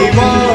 Mang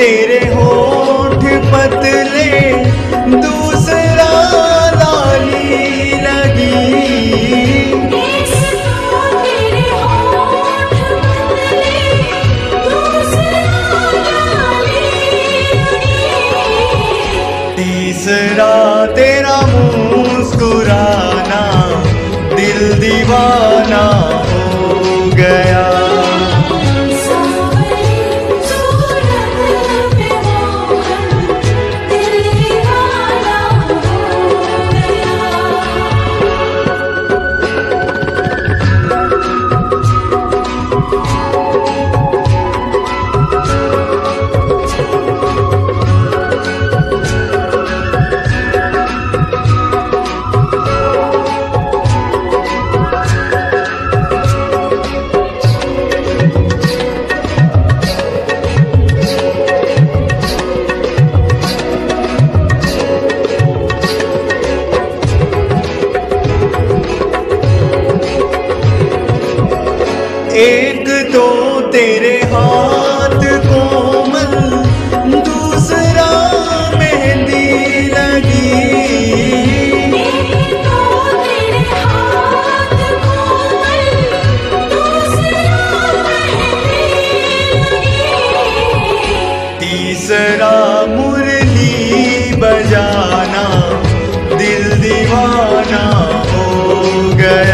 तेरे होठ पतले दूसरा लाली लगी। तीसरा तेरा मुस्कुराना दिल दीवाना हो गया। एक तो तेरे हाथ कोमल दूसरा मेहंदी लगी लगी। तीसरा मुरली बजाना दिल दीवाना हो गया